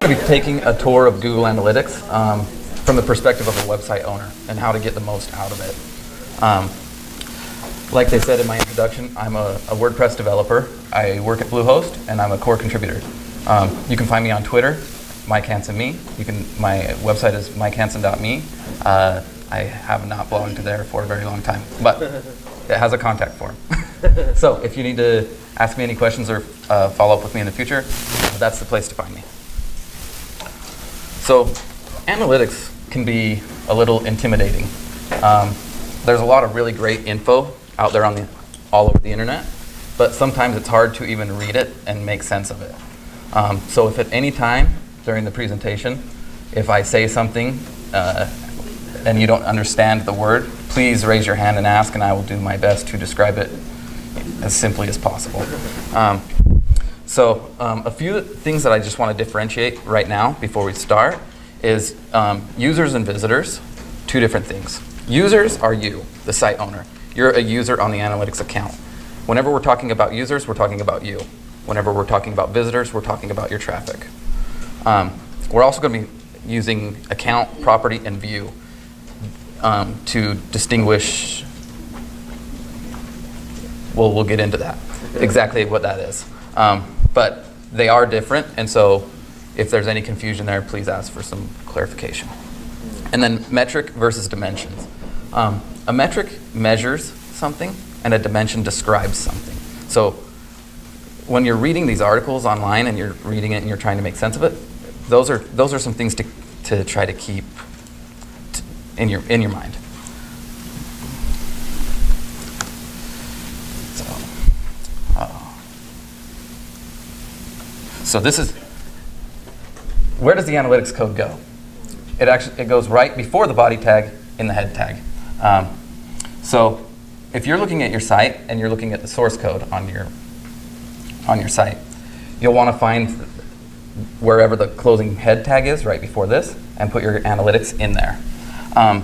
going to be taking a tour of Google Analytics um, from the perspective of a website owner and how to get the most out of it. Um, like they said in my introduction, I'm a, a, WordPress developer. I work at Bluehost, and I'm a core contributor. Um, you can find me on Twitter, Mike Hansen Me. You can. My website is mikehansen.me. Uh, I have not blogged to there for a very long time, but it has a contact form. so if you need to ask me any questions or uh, follow up with me in the future, that's the place to find me. So analytics can be a little intimidating. Um, there's a lot of really great info out there on the, all over the internet, but sometimes it's hard to even read it and make sense of it. Um, so if at any time during the presentation, if I say something uh, and you don't understand the word, please raise your hand and ask, and I will do my best to describe it as simply as possible. Um, so um, a few things that I just want to differentiate right now before we start is um, users and visitors, two different things. Users are you, the site owner. You're a user on the analytics account. Whenever we're talking about users, we're talking about you. Whenever we're talking about visitors, we're talking about your traffic. Um, we're also going to be using account, property, and view um, to distinguish. Well, we'll get into that, exactly what that is. Um, but they are different, and so if there's any confusion there, please ask for some clarification. And then metric versus dimensions. Um, a metric measures something, and a dimension describes something. So when you're reading these articles online and you're reading it and you're trying to make sense of it, those are those are some things to, to try to keep in your in your mind. So, uh, so this is where does the analytics code go? It actually it goes right before the body tag in the head tag. Um, so if you're looking at your site and you're looking at the source code on your on your site, you'll want to find wherever the closing head tag is right before this and put your analytics in there. Um,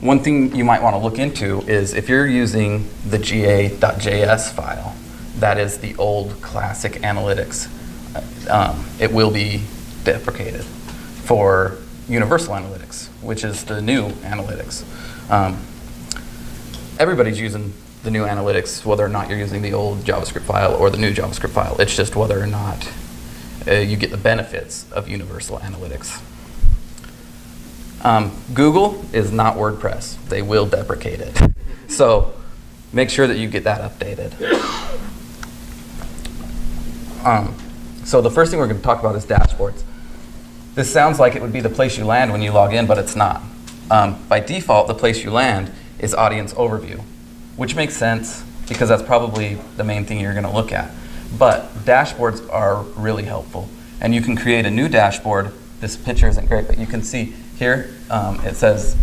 one thing you might want to look into is if you're using the ga.js file, that is the old classic analytics. Um, it will be deprecated for Universal Analytics, which is the new analytics. Um, everybody's using the new analytics, whether or not you're using the old JavaScript file or the new JavaScript file. It's just whether or not uh, you get the benefits of Universal Analytics. Um, Google is not WordPress. They will deprecate it. So make sure that you get that updated. Um, so the first thing we're going to talk about is dashboards. This sounds like it would be the place you land when you log in, but it's not. Um, by default, the place you land is audience overview, which makes sense because that's probably the main thing you're going to look at. But dashboards are really helpful. And you can create a new dashboard. This picture isn't great, but you can see here um, it says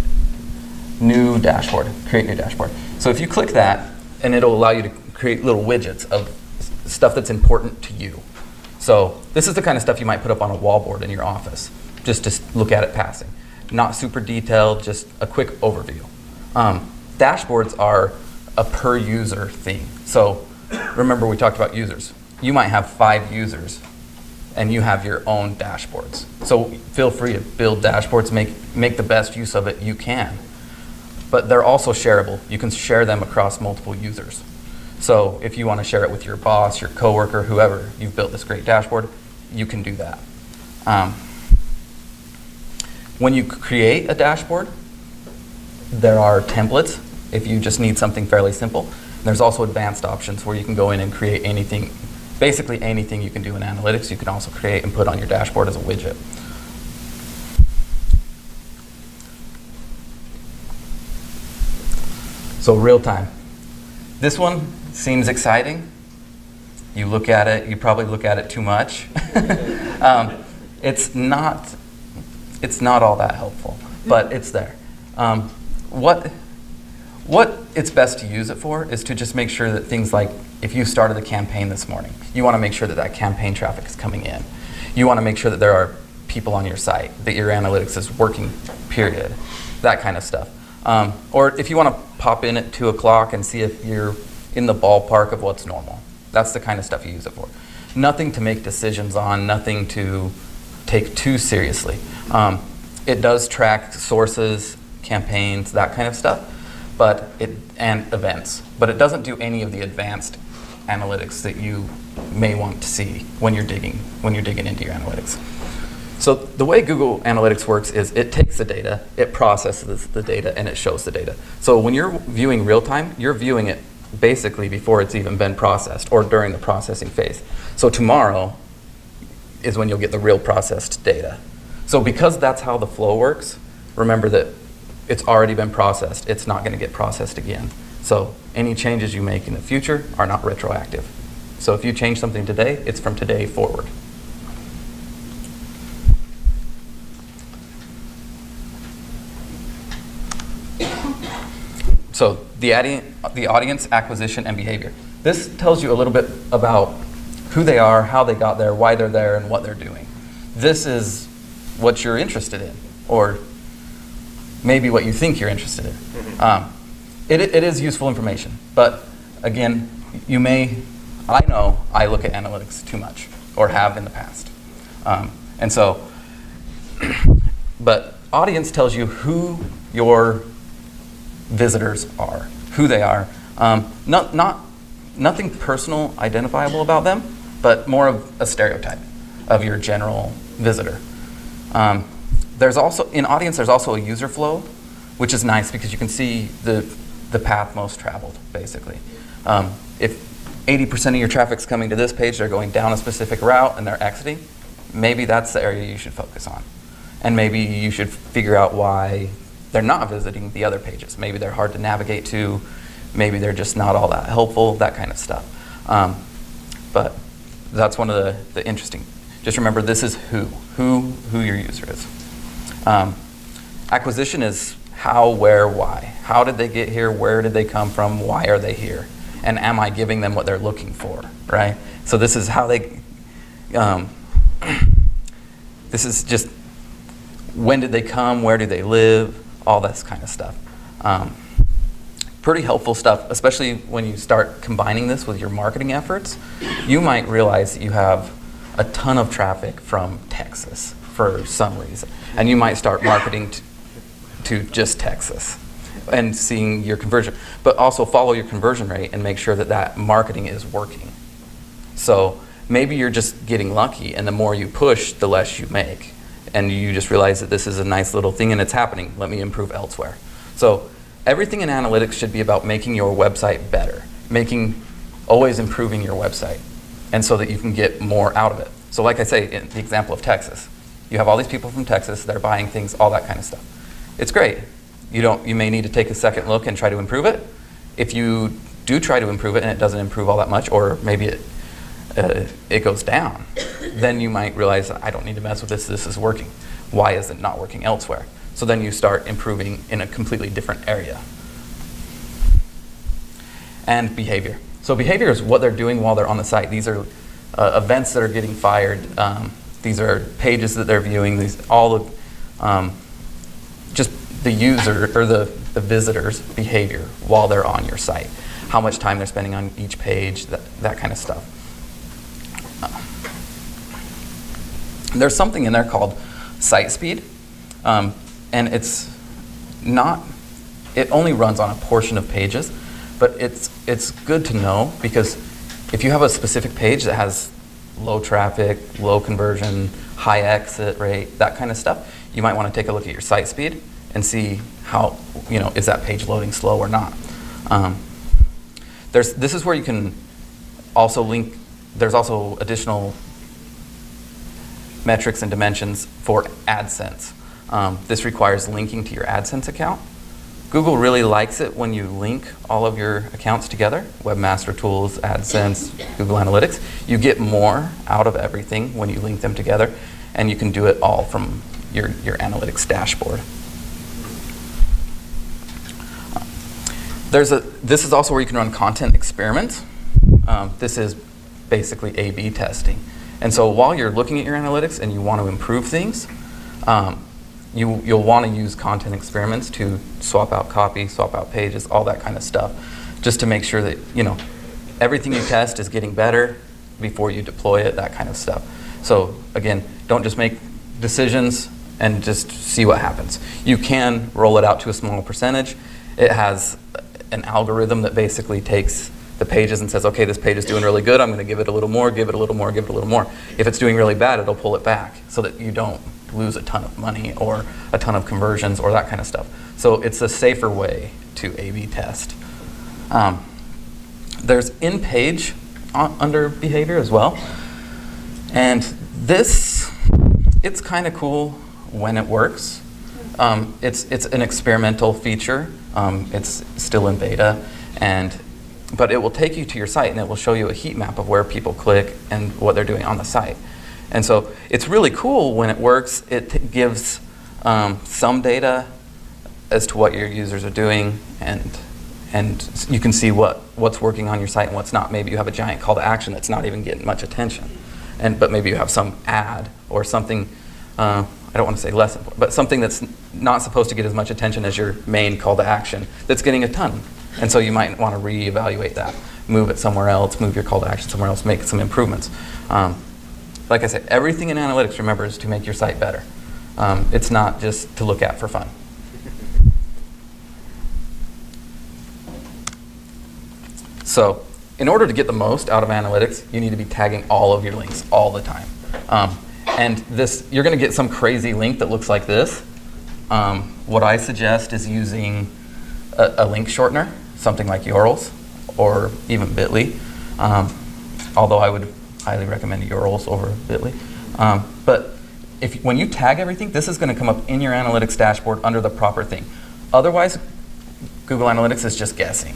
new dashboard, create new dashboard. So if you click that, and it'll allow you to create little widgets of stuff that's important to you. So this is the kind of stuff you might put up on a wallboard in your office, just to look at it passing. Not super detailed, just a quick overview. Um, dashboards are a per user thing. So remember we talked about users. You might have five users and you have your own dashboards. So feel free to build dashboards, make, make the best use of it you can. But they're also shareable. You can share them across multiple users. So if you want to share it with your boss, your coworker, whoever, you've built this great dashboard, you can do that. Um, when you create a dashboard, there are templates if you just need something fairly simple. There's also advanced options where you can go in and create anything, basically anything you can do in analytics, you can also create and put on your dashboard as a widget. So real time. This one seems exciting. You look at it, you probably look at it too much. um, it's not, it's not all that helpful, but it's there. Um, what, what it's best to use it for is to just make sure that things like if you started a campaign this morning, you want to make sure that that campaign traffic is coming in. You want to make sure that there are people on your site, that your analytics is working, period. That kind of stuff. Um, or if you want to pop in at 2 o'clock and see if you're in the ballpark of what's normal. That's the kind of stuff you use it for. Nothing to make decisions on, nothing to take too seriously. Um, it does track sources, campaigns, that kind of stuff, but it and events, but it doesn't do any of the advanced analytics that you may want to see when you're digging when you're digging into your analytics. So the way Google Analytics works is it takes the data, it processes the data, and it shows the data. So when you're viewing real time, you're viewing it basically before it's even been processed or during the processing phase. So tomorrow is when you'll get the real processed data. So because that's how the flow works, remember that it's already been processed. It's not going to get processed again. So any changes you make in the future are not retroactive. So if you change something today, it's from today forward. So the, the audience acquisition and behavior. This tells you a little bit about who they are, how they got there, why they're there, and what they're doing. This is what you're interested in, or maybe what you think you're interested in. Mm-hmm. Um, it, it is useful information, but again, you may, I know I look at analytics too much, or have in the past. Um, and so, but audience tells you who your visitors are, who they are. Um, not, not, nothing personal identifiable about them, but more of a stereotype of your general visitor. Um, there's also, in audience, there's also a user flow, which is nice because you can see the, the path most traveled, basically. Um, if 80% of your traffic's coming to this page, they're going down a specific route and they're exiting, maybe that's the area you should focus on. And maybe you should figure out why they're not visiting the other pages. Maybe they're hard to navigate to, maybe they're just not all that helpful, that kind of stuff. Um, but that's one of the, the interesting. Just remember, this is who, who, who your user is. Um, acquisition is how, where, why. How did they get here? Where did they come from? Why are they here? And am I giving them what they're looking for, right? So this is how they, um, this is just when did they come? Where do they live? All this kind of stuff. Um, pretty helpful stuff, especially when you start combining this with your marketing efforts. You might realize that you have a ton of traffic from Texas for some reason, and you might start marketing to, to just Texas and seeing your conversion, but also follow your conversion rate and make sure that that marketing is working. So maybe you're just getting lucky, and the more you push, the less you make and you just realize that this is a nice little thing and it's happening. Let me improve elsewhere. So everything in analytics should be about making your website better, making always improving your website, and so that you can get more out of it. So like I say, in the example of Texas, you have all these people from Texas that are buying things, all that kind of stuff. It's great. You don't. You may need to take a second look and try to improve it. If you do try to improve it and it doesn't improve all that much, or maybe it uh, it goes down, then you might realize I don't need to mess with this. This is working. Why is it not working elsewhere? So then you start improving in a completely different area. And behavior. So behavior is what they're doing while they're on the site. These are uh, events that are getting fired. Um, these are pages that they're viewing. These all of um, just the user or the, the visitor's behavior while they're on your site. How much time they're spending on each page, that, that kind of stuff. There's something in there called site speed, um, and it's not, it only runs on a portion of pages, but it's, it's good to know because if you have a specific page that has low traffic, low conversion, high exit rate, that kind of stuff, you might want to take a look at your site speed and see how, you know, is that page loading slow or not. Um, there's, this is where you can also link, there's also additional metrics and dimensions for AdSense. Um, this requires linking to your AdSense account. Google really likes it when you link all of your accounts together, Webmaster Tools, AdSense, Google Analytics. You get more out of everything when you link them together, and you can do it all from your, your analytics dashboard. There's a, this is also where you can run content experiments. Um, this is basically A-B testing. And so while you're looking at your analytics and you want to improve things, um, you, you'll want to use content experiments to swap out copy, swap out pages, all that kind of stuff, just to make sure that you know everything you test is getting better before you deploy it, that kind of stuff. So again, don't just make decisions and just see what happens. You can roll it out to a small percentage. It has an algorithm that basically takes the pages and says, okay, this page is doing really good. I'm going to give it a little more, give it a little more, give it a little more. If it's doing really bad, it'll pull it back so that you don't lose a ton of money or a ton of conversions or that kind of stuff. So it's a safer way to A-B test. Um, there's in-page under behavior as well. And this, it's kind of cool when it works. Um, it's, it's an experimental feature. Um, it's still in beta. And but it will take you to your site and it will show you a heat map of where people click and what they're doing on the site. And so it's really cool when it works. It gives um, some data as to what your users are doing and and you can see what, what's working on your site and what's not. Maybe you have a giant call to action that's not even getting much attention. And, but maybe you have some ad or something, uh, I don't want to say less important, but something that's not supposed to get as much attention as your main call to action that's getting a ton and so you might want to reevaluate that, move it somewhere else, move your call to action somewhere else, make some improvements. Um, like I said, everything in analytics, remember, is to make your site better. Um, it's not just to look at for fun. So in order to get the most out of analytics, you need to be tagging all of your links all the time. Um, and this, you're going to get some crazy link that looks like this. Um, what I suggest is using a, a link shortener something like YOURLS or even Bitly. Um, although I would highly recommend YOURLS over Bitly. Um, but if when you tag everything, this is going to come up in your analytics dashboard under the proper thing. Otherwise, Google Analytics is just guessing.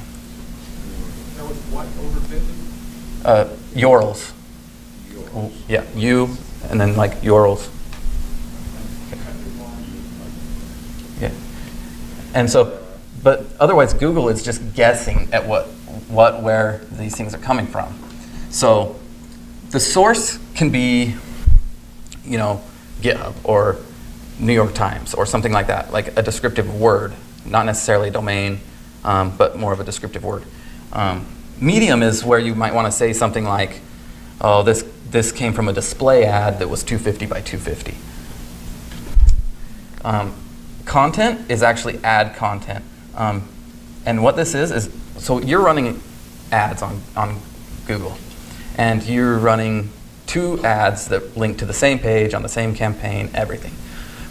what over Bitly? Uh, YOURLS. YOURLS. Yeah, you and then like URLs. Yeah. And so but otherwise, Google is just guessing at what, what, where these things are coming from. So the source can be, you know, GitHub or New York Times or something like that, like a descriptive word, not necessarily a domain, um, but more of a descriptive word. Um, medium is where you might want to say something like, oh, this, this came from a display ad that was 250 by 250. Um, content is actually ad content. Um, and what this is, is so you're running ads on, on Google, and you're running two ads that link to the same page on the same campaign, everything.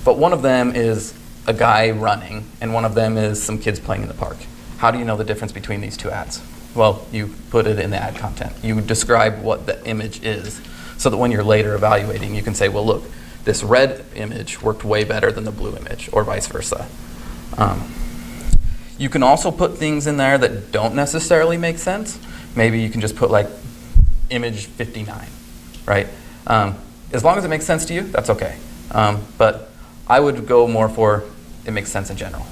But one of them is a guy running, and one of them is some kids playing in the park. How do you know the difference between these two ads? Well, you put it in the ad content. You describe what the image is so that when you're later evaluating, you can say, well, look, this red image worked way better than the blue image, or vice versa. Um, you can also put things in there that don't necessarily make sense. Maybe you can just put like image 59, right? Um, as long as it makes sense to you, that's okay. Um, but I would go more for it makes sense in general.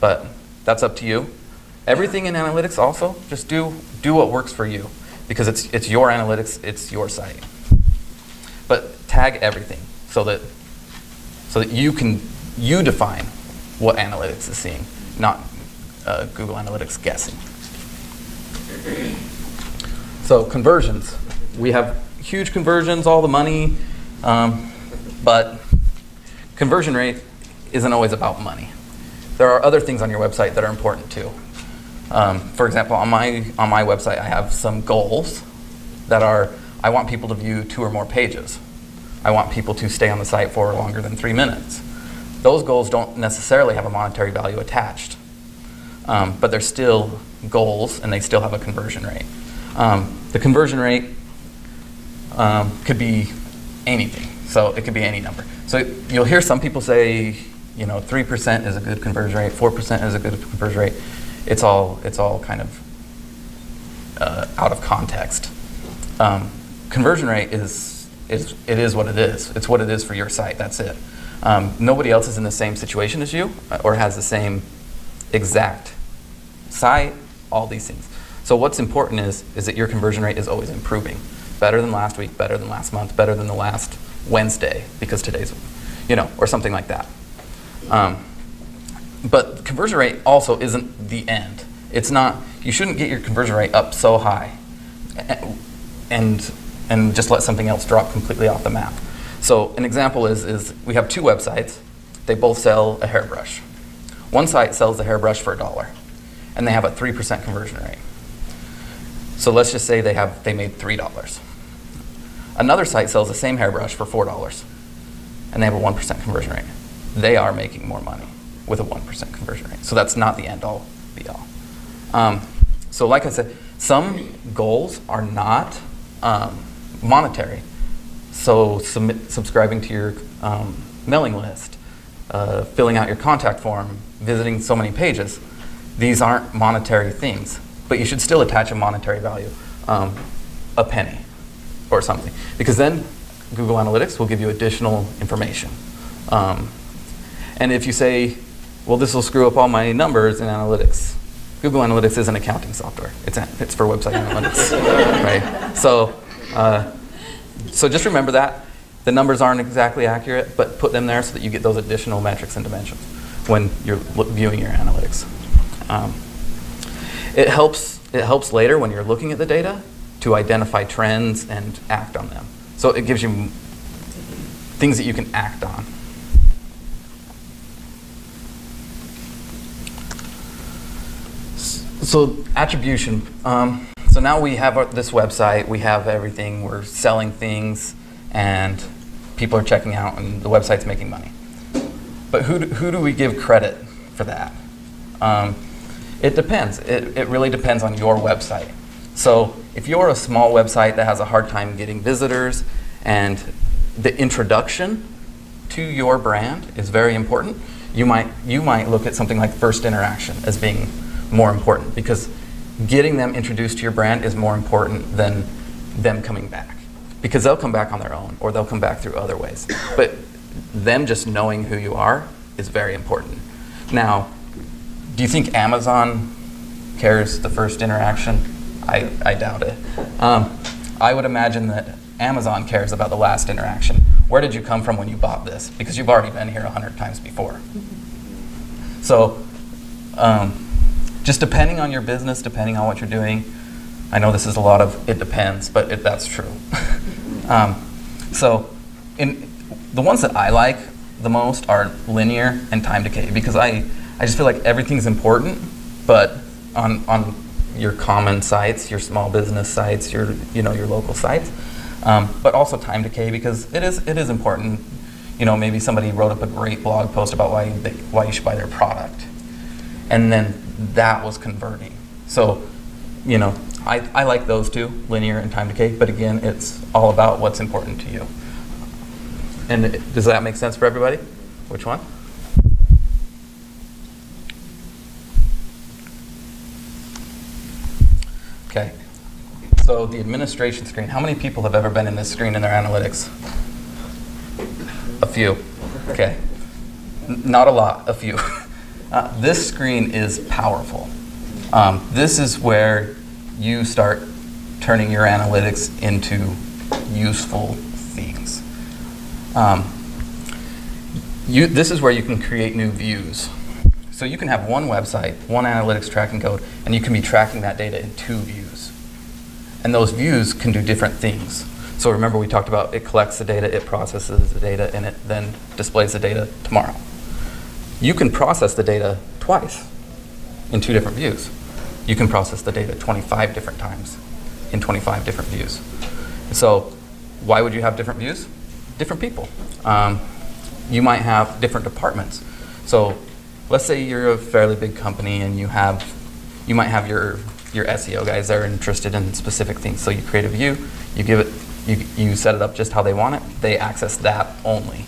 But that's up to you. Everything in analytics also, just do, do what works for you because it's, it's your analytics, it's your site. But tag everything so that, so that you can, you define what analytics is seeing, not uh, Google Analytics guessing. So conversions. We have huge conversions, all the money, um, but conversion rate isn't always about money. There are other things on your website that are important too. Um, for example, on my, on my website, I have some goals that are, I want people to view two or more pages. I want people to stay on the site for longer than three minutes. Those goals don't necessarily have a monetary value attached um, but they're still goals and they still have a conversion rate. Um, the conversion rate um, could be anything, so it could be any number. So you'll hear some people say, you know, 3% is a good conversion rate, 4% is a good conversion rate. It's all, it's all kind of uh, out of context. Um, conversion rate is, is, it is what it is. It's what it is for your site, that's it. Um, nobody else is in the same situation as you uh, or has the same exact site, all these things. So what's important is, is that your conversion rate is always improving. Better than last week, better than last month, better than the last Wednesday, because today's, you know, or something like that. Um, but conversion rate also isn't the end. It's not, you shouldn't get your conversion rate up so high and, and just let something else drop completely off the map. So an example is, is we have two websites. They both sell a hairbrush. One site sells the hairbrush for a dollar, and they have a 3% conversion rate. So let's just say they, have, they made $3. Another site sells the same hairbrush for $4, and they have a 1% conversion rate. They are making more money with a 1% conversion rate. So that's not the end all be all. Um, so like I said, some goals are not um, monetary. So submit, subscribing to your um, mailing list, uh, filling out your contact form, visiting so many pages, these aren't monetary things, but you should still attach a monetary value, um, a penny or something, because then Google Analytics will give you additional information. Um, and if you say, well, this will screw up all my numbers in analytics, Google Analytics is an accounting software. It's, it's for website analytics, right? So, uh, so just remember that. The numbers aren't exactly accurate, but put them there so that you get those additional metrics and dimensions when you're viewing your analytics. Um, it, helps, it helps later when you're looking at the data to identify trends and act on them. So it gives you things that you can act on. So attribution. Um, so now we have our, this website, we have everything, we're selling things, and people are checking out, and the website's making money. But who do, who do we give credit for that? Um, it depends. It, it really depends on your website. So if you're a small website that has a hard time getting visitors, and the introduction to your brand is very important, you might, you might look at something like first interaction as being more important because getting them introduced to your brand is more important than them coming back because they'll come back on their own or they'll come back through other ways. But them just knowing who you are is very important. Now, do you think Amazon cares the first interaction? I, I doubt it. Um, I would imagine that Amazon cares about the last interaction. Where did you come from when you bought this? Because you've already been here a hundred times before. So, um, just depending on your business, depending on what you're doing. I know this is a lot of it depends, but it, that's true. um, so, in the ones that I like the most are linear and time decay because I, I just feel like everything's important, but on on your common sites, your small business sites, your you know your local sites, um, but also time decay because it is it is important. You know, maybe somebody wrote up a great blog post about why they, why you should buy their product, and then that was converting. So, you know, I, I like those two, linear and time decay, but again, it's all about what's important to you. And does that make sense for everybody? Which one? Okay. So the administration screen, how many people have ever been in this screen in their analytics? A few. Okay. N not a lot, a few. Uh, this screen is powerful. Um, this is where you start turning your analytics into useful. Um, you, this is where you can create new views. So you can have one website, one analytics tracking code, and you can be tracking that data in two views. And those views can do different things. So remember we talked about it collects the data, it processes the data, and it then displays the data tomorrow you can process the data twice in two different views. You can process the data 25 different times in 25 different views. So why would you have different views? Different people. Um, you might have different departments. So let's say you're a fairly big company and you have, you might have your, your SEO guys that are interested in specific things. So you create a view, you give it, you, you set it up just how they want it, they access that only.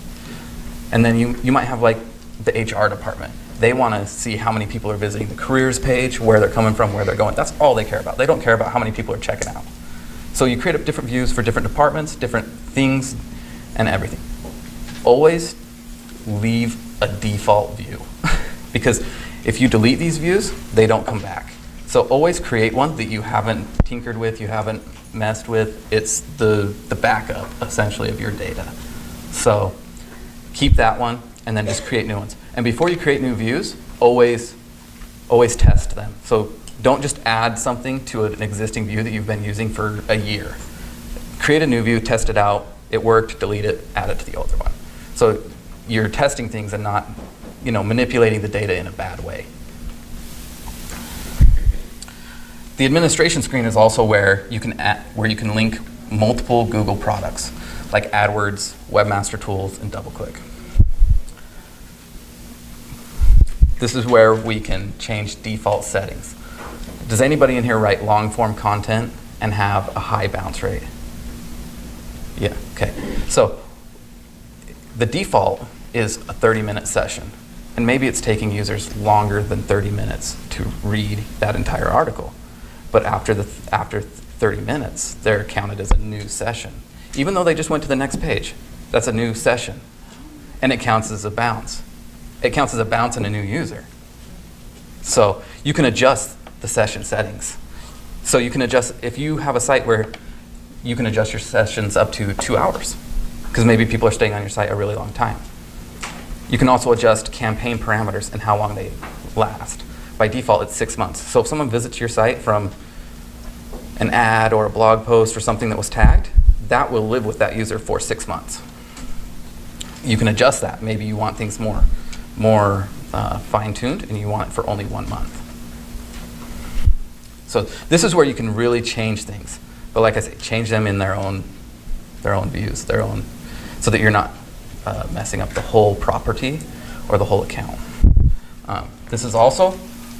And then you, you might have like the HR department. They want to see how many people are visiting the careers page, where they're coming from, where they're going. That's all they care about. They don't care about how many people are checking out. So you create up different views for different departments, different things, and everything. Always leave a default view. because if you delete these views, they don't come back. So always create one that you haven't tinkered with, you haven't messed with. It's the, the backup, essentially, of your data. So keep that one and then just create new ones. And before you create new views, always, always test them. So don't just add something to an existing view that you've been using for a year. Create a new view, test it out, It worked, delete it, add it to the older one. So you're testing things and not, you know, manipulating the data in a bad way. The administration screen is also where you can add, where you can link multiple Google products like AdWords, Webmaster Tools, and DoubleClick. This is where we can change default settings. Does anybody in here write long form content and have a high bounce rate? Yeah, okay. So the default is a 30 minute session. And maybe it's taking users longer than 30 minutes to read that entire article. But after, the, after 30 minutes, they're counted as a new session. Even though they just went to the next page, that's a new session. And it counts as a bounce. It counts as a bounce in a new user. So you can adjust the session settings. So you can adjust, if you have a site where you can adjust your sessions up to two hours, because maybe people are staying on your site a really long time. You can also adjust campaign parameters and how long they last. By default, it's six months. So if someone visits your site from an ad or a blog post or something that was tagged, that will live with that user for six months. You can adjust that. Maybe you want things more, more uh, fine-tuned and you want it for only one month. So this is where you can really change things. But like I say, change them in their own, their own views, their own, so that you're not uh, messing up the whole property or the whole account. Um, this is also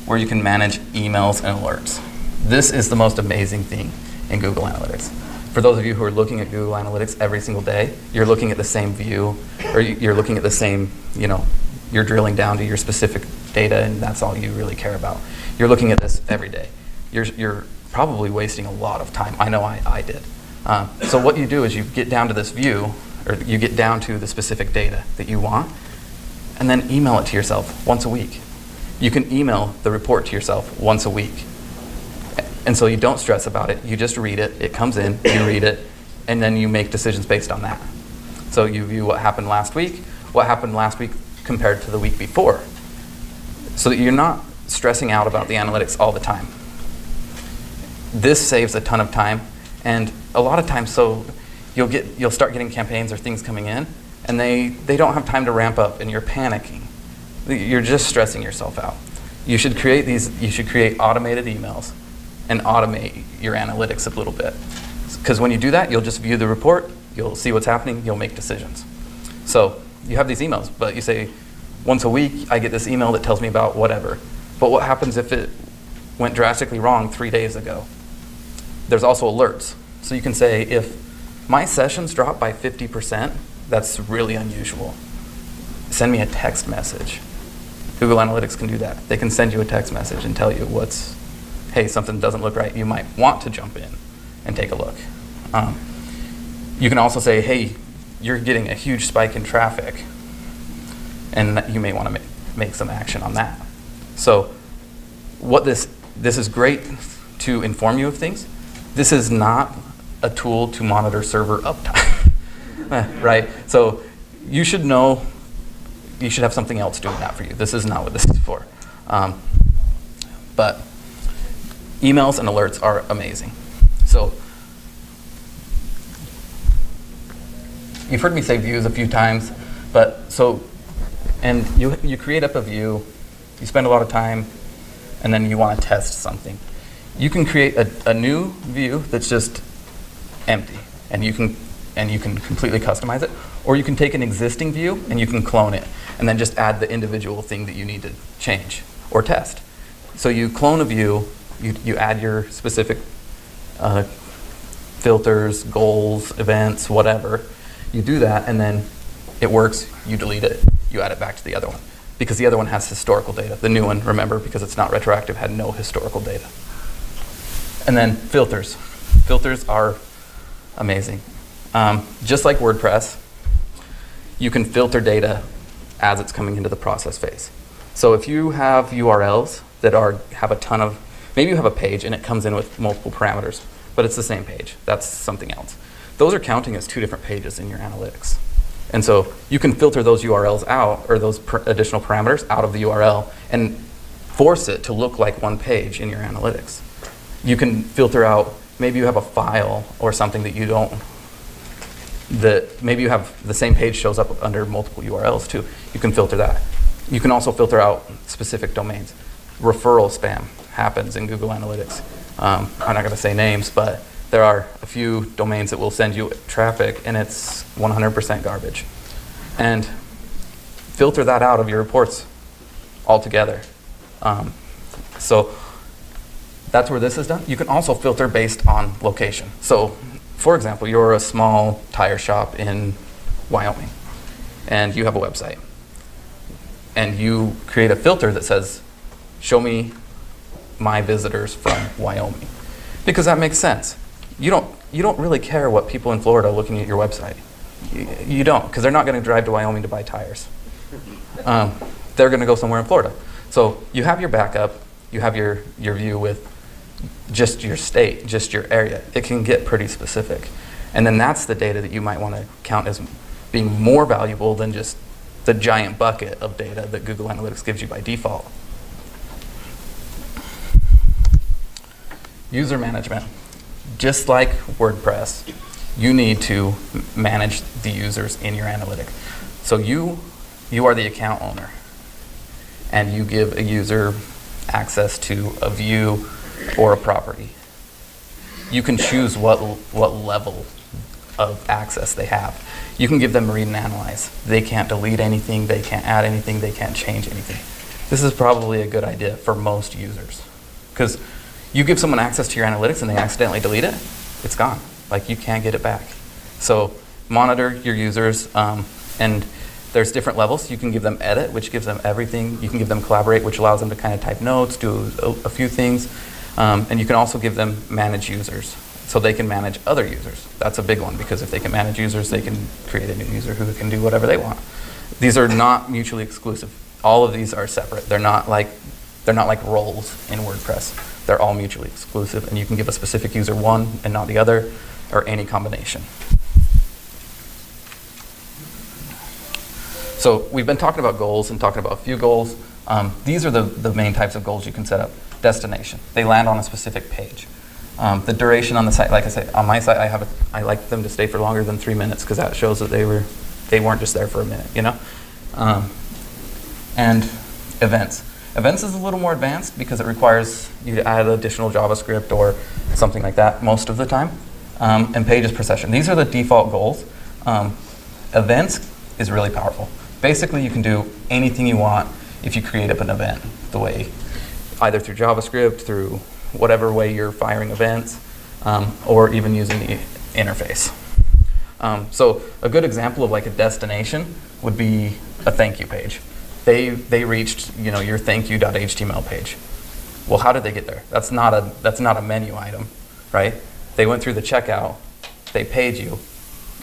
where you can manage emails and alerts. This is the most amazing thing in Google Analytics. For those of you who are looking at Google Analytics every single day, you're looking at the same view, or you're looking at the same, you know, you're drilling down to your specific data, and that's all you really care about. You're looking at this every day. You're, you're probably wasting a lot of time. I know I, I did. Uh, so what you do is you get down to this view, or you get down to the specific data that you want, and then email it to yourself once a week. You can email the report to yourself once a week. And so you don't stress about it. You just read it. It comes in, you read it, and then you make decisions based on that. So you view what happened last week, what happened last week compared to the week before. So that you're not stressing out about the analytics all the time. This saves a ton of time, and a lot of times, so you'll get you'll start getting campaigns or things coming in, and they they don't have time to ramp up, and you're panicking. You're just stressing yourself out. You should create these. You should create automated emails and automate your analytics a little bit. Because when you do that, you'll just view the report, you'll see what's happening, you'll make decisions. So you have these emails, but you say, once a week, I get this email that tells me about whatever. But what happens if it went drastically wrong three days ago? There's also alerts. So you can say, if my sessions drop by 50%, that's really unusual. Send me a text message. Google Analytics can do that. They can send you a text message and tell you what's hey, something doesn't look right, you might want to jump in and take a look. Um, you can also say, hey, you're getting a huge spike in traffic, and you may want to make, make some action on that. So, what this this is great to inform you of things. This is not a tool to monitor server uptime, right? So, you should know. You should have something else doing that for you. This is not what this is for. Um, but emails and alerts are amazing. So you've heard me say views a few times, but so, and you, you create up a view, you spend a lot of time, and then you want to test something. You can create a, a new view that's just empty, and you can and you can completely customize it, or you can take an existing view and you can clone it, and then just add the individual thing that you need to change or test. So you clone a view, you, you add your specific uh, filters, goals, events, whatever. You do that, and then it works, you delete it, you add it back to the other one. Because the other one has historical data. The new one, remember, because it's not retroactive, had no historical data. And then filters. Filters are amazing. Um, just like WordPress, you can filter data as it's coming into the process phase. So if you have URLs that are have a ton of Maybe you have a page and it comes in with multiple parameters, but it's the same page. That's something else. Those are counting as two different pages in your analytics. And so you can filter those URLs out, or those additional parameters out of the URL, and force it to look like one page in your analytics. You can filter out, maybe you have a file or something that you don't, that maybe you have the same page shows up under multiple URLs too. You can filter that. You can also filter out specific domains. Referral spam happens in Google Analytics. Um, I'm not going to say names, but there are a few domains that will send you traffic and it's 100% garbage. And filter that out of your reports altogether. Um, so that's where this is done. You can also filter based on location. So, for example, you're a small tire shop in Wyoming and you have a website. And you create a filter that says, show me my visitors from Wyoming. Because that makes sense. You don't, you don't really care what people in Florida are looking at your website. You, you don't, because they're not going to drive to Wyoming to buy tires. Um, they're going to go somewhere in Florida. So you have your backup, you have your, your view with just your state, just your area. It can get pretty specific. And then that's the data that you might want to count as being more valuable than just the giant bucket of data that Google Analytics gives you by default. User management. Just like WordPress, you need to manage the users in your analytic. So you, you are the account owner, and you give a user access to a view or a property. You can choose what, what level of access they have. You can give them read and analyze. They can't delete anything, they can't add anything, they can't change anything. This is probably a good idea for most users. Because you give someone access to your analytics and they accidentally delete it, it's gone. Like you can't get it back. So monitor your users um, and there's different levels. You can give them edit, which gives them everything. You can give them collaborate, which allows them to kind of type notes, do a, a few things. Um, and you can also give them manage users so they can manage other users. That's a big one because if they can manage users, they can create a new user who can do whatever they want. These are not mutually exclusive. All of these are separate. They're not like they're not like roles in WordPress. They're all mutually exclusive, and you can give a specific user one and not the other, or any combination. So we've been talking about goals and talking about a few goals. Um, these are the, the main types of goals you can set up. Destination. They land on a specific page. Um, the duration on the site, like I said, on my site, I have a, I like them to stay for longer than three minutes because that shows that they were they weren't just there for a minute, you know. Um, and events. Events is a little more advanced because it requires you to add additional JavaScript or something like that most of the time. Um, and pages per session. These are the default goals. Um, events is really powerful. Basically, you can do anything you want if you create up an event the way, either through JavaScript, through whatever way you're firing events, um, or even using the interface. Um, so a good example of like a destination would be a thank you page. They, they reached you know, your thank you.html page. Well, how did they get there? That's not, a, that's not a menu item, right? They went through the checkout, they paid you,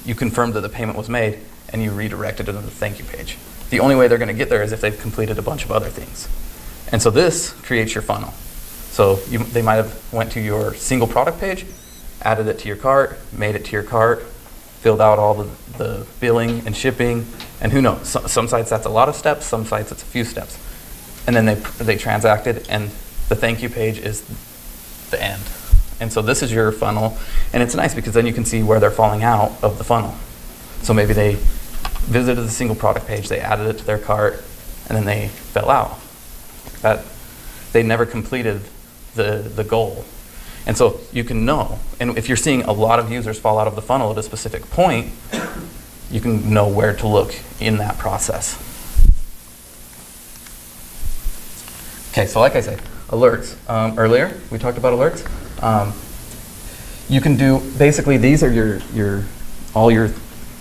you confirmed that the payment was made, and you redirected to the thank you page. The only way they're going to get there is if they've completed a bunch of other things. And so this creates your funnel. So you, they might have went to your single product page, added it to your cart, made it to your cart, filled out all the, the billing and shipping, and who knows, some, some sites that's a lot of steps, some sites it's a few steps. And then they, they transacted, and the thank you page is the end. And so this is your funnel, and it's nice because then you can see where they're falling out of the funnel. So maybe they visited the single product page, they added it to their cart, and then they fell out. That they never completed the, the goal. And so you can know. And if you're seeing a lot of users fall out of the funnel at a specific point, you can know where to look in that process. Okay, so like I said, alerts. Um, earlier, we talked about alerts. Um, you can do, basically these are your, your, all your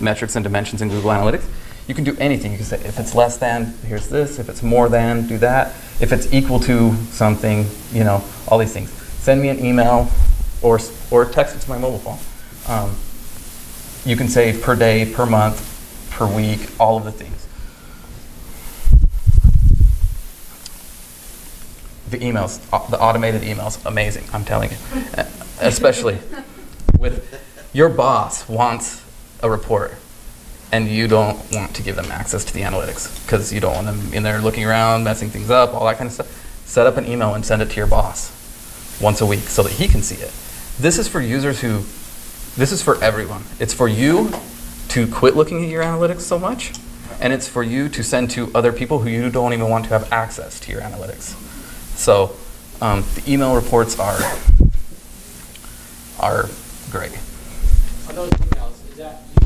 metrics and dimensions in Google Analytics. You can do anything. You can say, if it's less than, here's this. If it's more than, do that. If it's equal to something, you know, all these things. Send me an email or, or text it to my mobile phone. Um, you can say per day, per month, per week, all of the things. The emails, the automated emails, amazing, I'm telling you. Especially with your boss wants a report and you don't want to give them access to the analytics because you don't want them in there looking around, messing things up, all that kind of stuff. Set up an email and send it to your boss once a week so that he can see it. This is for users who, this is for everyone. It's for you to quit looking at your analytics so much, and it's for you to send to other people who you don't even want to have access to your analytics. So um, the email reports are are great.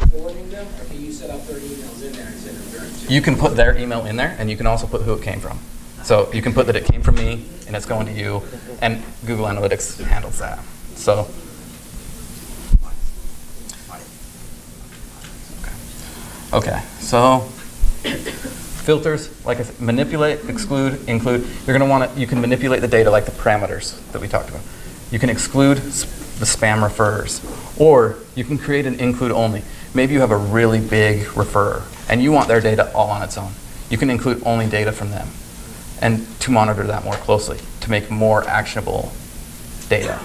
Forwarding them, or can you set up 30 emails in there and send them direct to? You can put their email in there, and you can also put who it came from. So you can put that it came from me, and it's going to you, and Google Analytics handles that. So. Okay, so filters, like I said, manipulate, exclude, include. You're going to want to, you can manipulate the data like the parameters that we talked about. You can exclude the spam referrers, or you can create an include only. Maybe you have a really big referrer, and you want their data all on its own. You can include only data from them, and to monitor that more closely, to make more actionable data.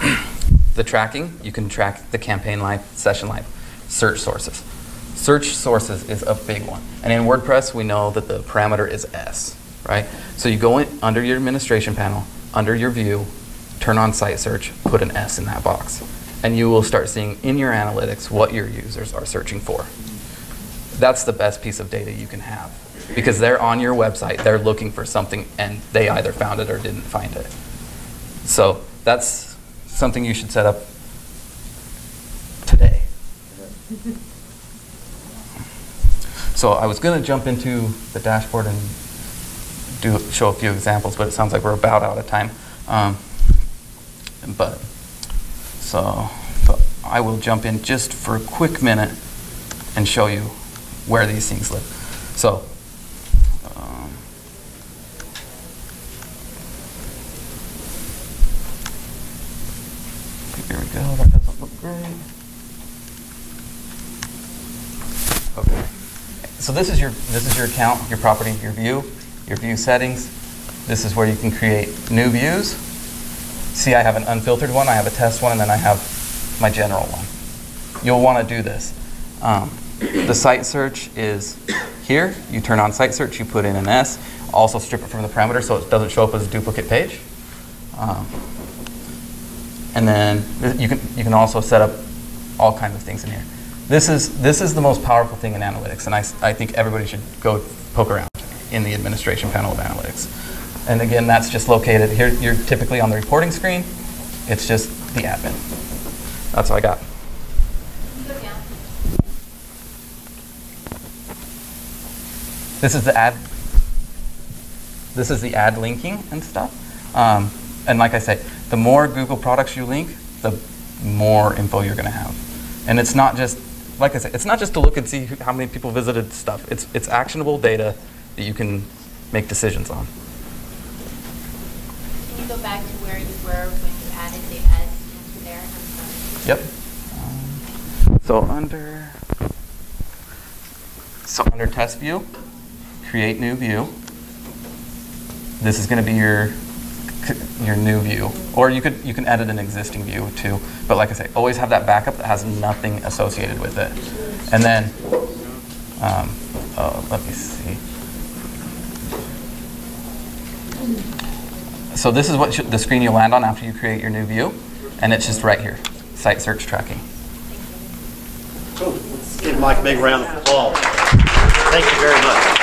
The tracking, you can track the campaign life, session life, search sources. Search sources is a big one. And in WordPress, we know that the parameter is S, right? So you go in under your administration panel, under your view, turn on site search, put an S in that box. And you will start seeing in your analytics what your users are searching for. That's the best piece of data you can have. Because they're on your website, they're looking for something, and they either found it or didn't find it. So that's something you should set up today. So I was going to jump into the dashboard and do show a few examples, but it sounds like we're about out of time. Um, but so but I will jump in just for a quick minute and show you where these things live. So. Um, Here we go. That doesn't look great. Okay. So this is your this is your account, your property, your view, your view settings. This is where you can create new views. See, I have an unfiltered one, I have a test one, and then I have my general one. You'll want to do this. Um, the site search is here. You turn on site search, you put in an S. Also strip it from the parameter so it doesn't show up as a duplicate page. Um, and then you can, you can also set up all kinds of things in here. This is, this is the most powerful thing in analytics, and I, I think everybody should go poke around in the administration panel of analytics. And again, that's just located here. You're typically on the reporting screen. It's just the admin. That's all I got. This is the ad. This is the ad linking and stuff. Um, and like I say, the more Google products you link, the more info you're going to have. And it's not just, like I said, it's not just to look and see who, how many people visited stuff. It's it's actionable data that you can make decisions on. You go back to where you were when you added the S. Yep. Um, so under so under test view, create new view. This is going to be your your new view, or you could you can edit an existing view too. But like I say, always have that backup that has nothing associated with it. And then, um, oh, let me see. So this is what the screen you land on after you create your new view, and it's just right here, site search tracking. Cool. Let's give Mike a big round of applause. Thank you very much.